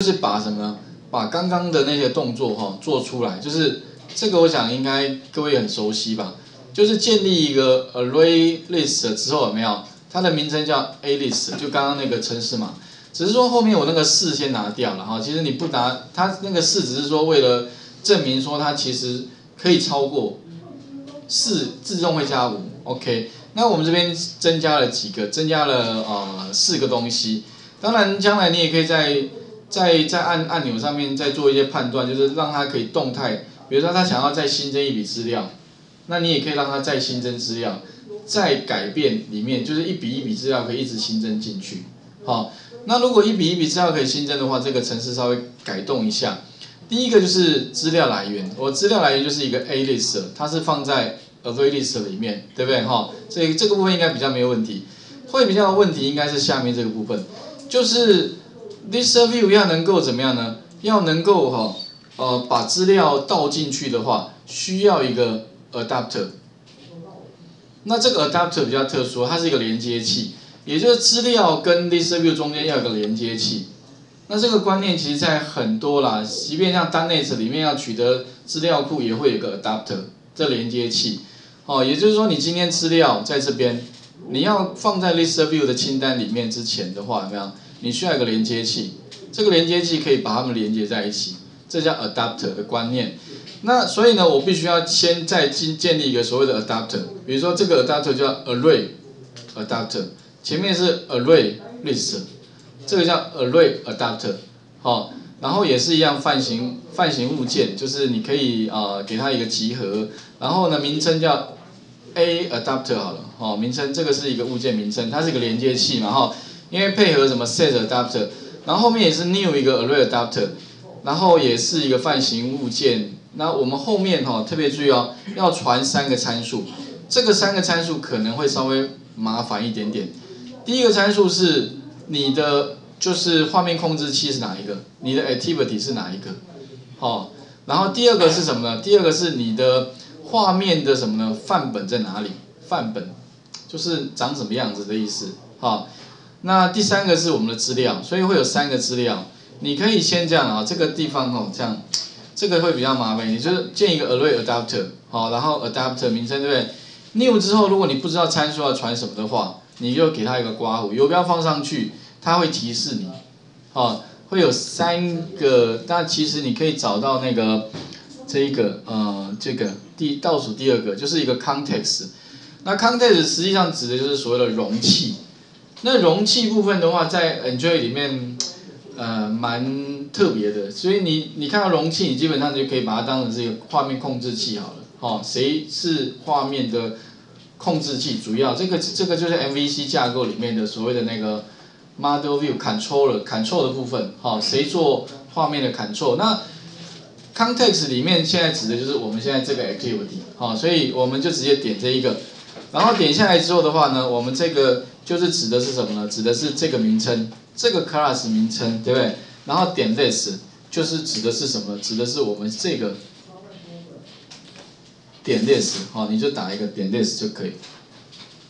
就是把什么？把刚刚的那些动作哈做出来，就是这个我想应该各位很熟悉吧？就是建立一个 array list 之后有没有？它的名称叫 a list，就刚刚那个程式嘛。只是说后面我那个四先拿掉了哈，其实你不拿它那个四，只是说为了证明说它其实可以超过四，自动会加五，OK。那我们这边增加了几个，增加了呃四个东西。当然将来你也可以在在在按按钮上面再做一些判断，就是让它可以动态，比如说它想要再新增一笔资料，那你也可以让它再新增资料，再改变里面就是一笔一笔资料可以一直新增进去，好。那如果一笔一笔资料可以新增的话，这个程式稍微改动一下。第一个就是资料来源，我资料来源就是一个 A list，它是放在 Array list 里面，对不对哈？所以这个部分应该比较没有问题。会比较问题应该是下面这个部分，就是 list view 要能够怎么样呢？要能够哈呃把资料倒进去的话，需要一个 adapter。那这个 adapter 比较特殊，它是一个连接器。也就是资料跟 list view 中间要有个连接器，那这个观念其实在很多啦，即便像 DNS 里面要取得资料库也会有个 adapter 这连接器，哦，也就是说你今天资料在这边，你要放在 list view 的清单里面之前的话，怎么样？你需要一个连接器，这个连接器可以把它们连接在一起，这叫 adapter 的观念。那所以呢，我必须要先再建建立一个所谓的 adapter，比如说这个 adapter 叫 array adapter。前面是 array list，这个叫 array adapter，好，然后也是一样泛型泛型物件，就是你可以啊给它一个集合，然后呢名称叫 a adapter 好了，哦名称这个是一个物件名称，它是一个连接器嘛哈，因为配合什么 set adapter，然后后面也是 new 一个 array adapter，然后也是一个泛型物件，那我们后面哈特别注意哦，要传三个参数，这个三个参数可能会稍微麻烦一点点。第一个参数是你的就是画面控制器是哪一个？你的 activity 是哪一个？好，然后第二个是什么呢？第二个是你的画面的什么呢？范本在哪里？范本就是长什么样子的意思。好，那第三个是我们的资料，所以会有三个资料。你可以先这样啊，这个地方哦，这样，这个会比较麻烦，你就建一个 array adapter，好，然后 adapter 名称对不对？new 之后，如果你不知道参数要传什么的话。你就给它一个刮弧，游标放上去，它会提示你，好，会有三个，但其实你可以找到那个这一个呃这个第倒数第二个就是一个 context，那 context 实际上指的就是所谓的容器，那容器部分的话在 Android 里面呃蛮特别的，所以你你看到容器，你基本上就可以把它当成是一个画面控制器好了，好，谁是画面的？控制器主要这个这个就是 MVC 架构里面的所谓的那个 Model View Controller Control 的部分，好，谁做画面的 Control？那 Context 里面现在指的就是我们现在这个 Activity，好，所以我们就直接点这一个，然后点下来之后的话呢，我们这个就是指的是什么呢？指的是这个名称，这个 Class 名称，对不对？然后点 This 就是指的是什么？指的是我们这个。点 this 好，你就打一个点 this 就可以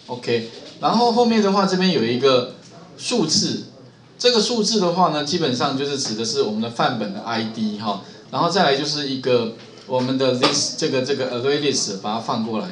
，OK。然后后面的话，这边有一个数字，这个数字的话呢，基本上就是指的是我们的范本的 ID 哈。然后再来就是一个我们的 this 这个这个 array list，把它放过来。